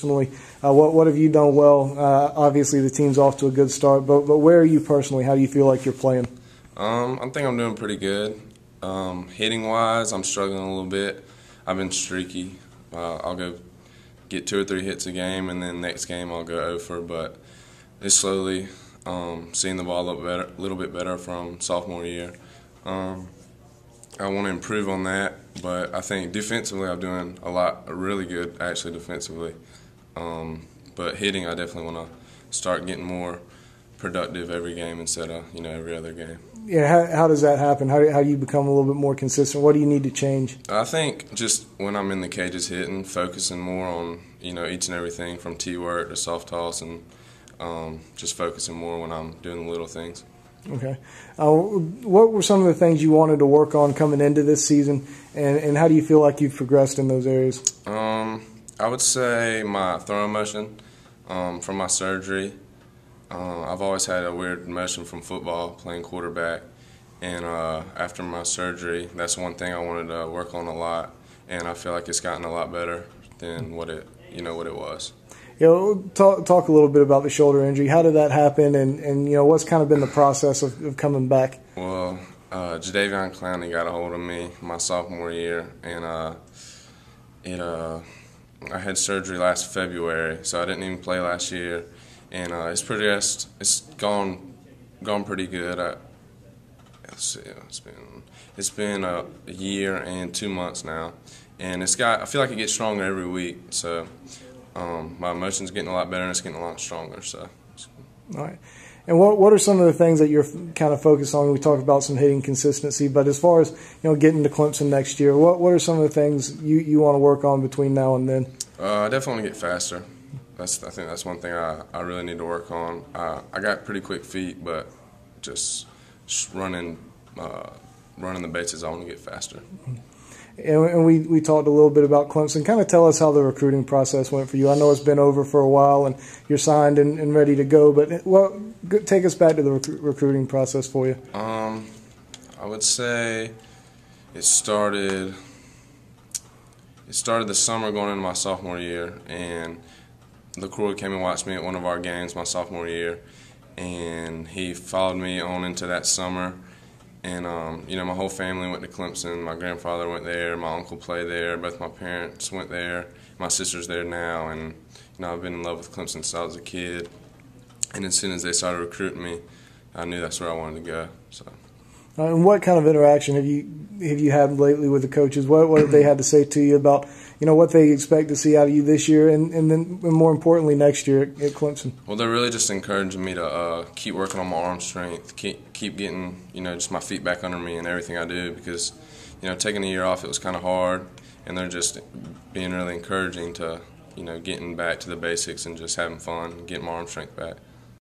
personally, uh, what what have you done well? Uh, obviously, the team's off to a good start, but but where are you personally? How do you feel like you're playing? Um, I think I'm doing pretty good. Um, hitting wise, I'm struggling a little bit. I've been streaky. Uh, I'll go get two or three hits a game, and then next game I'll go over. But it's slowly um, seeing the ball a little, better, a little bit better from sophomore year. Um, I want to improve on that, but I think defensively I'm doing a lot, really good actually defensively. Um, but hitting, I definitely want to start getting more productive every game instead of you know every other game. Yeah, how, how does that happen? How do, how do you become a little bit more consistent? What do you need to change? I think just when I'm in the cages hitting, focusing more on you know each and everything from tee work to soft toss, and um, just focusing more when I'm doing the little things. Okay. Uh, what were some of the things you wanted to work on coming into this season, and, and how do you feel like you've progressed in those areas? Um, I would say my throwing motion um, from my surgery. Uh, I've always had a weird motion from football, playing quarterback, and uh, after my surgery, that's one thing I wanted to work on a lot, and I feel like it's gotten a lot better than what it you know what it was. You know, talk talk a little bit about the shoulder injury. How did that happen, and, and you know what's kind of been the process of, of coming back? Well, uh, Jadeveon Clowney got a hold of me my sophomore year, and uh, it uh, I had surgery last February, so I didn't even play last year, and uh, it's progressed. It's gone gone pretty good. I, let's see, it's been it's been a year and two months now, and it's got I feel like it gets stronger every week. So um, my emotions getting a lot better and it's getting a lot stronger. So. All right. And what what are some of the things that you're kind of focused on? We talked about some hitting consistency, but as far as you know, getting to Clemson next year, what what are some of the things you, you want to work on between now and then? Uh, I definitely want to get faster. That's I think that's one thing I, I really need to work on. Uh, I got pretty quick feet, but just, just running uh, running the bases, I want to get faster. And we, we talked a little bit about Clemson. Kind of tell us how the recruiting process went for you. I know it's been over for a while and you're signed and, and ready to go, but well, take us back to the rec- recruiting process for you. Um, I would say it started. It started the summer going into my sophomore year, and LeCroy came and watched me at one of our games my sophomore year, and he followed me on into that summer and um, you know, my whole family went to Clemson. My grandfather went there. My uncle played there. Both my parents went there. My sister's there now, and you know, I've been in love with Clemson since I was a kid. And as soon as they started recruiting me, I knew that's where I wanted to go. So. Uh, and what kind of interaction have you have you had lately with the coaches? What what have they had to say to you about you know what they expect to see out of you this year, and and then and more importantly next year at, at, Clemson? Well, they're really just encouraging me to uh, keep working on my arm strength, keep keep getting you know just my feet back under me and everything I do because you know taking a year off it was kind of hard, and they're just being really encouraging to you know getting back to the basics and just having fun, getting my arm strength back.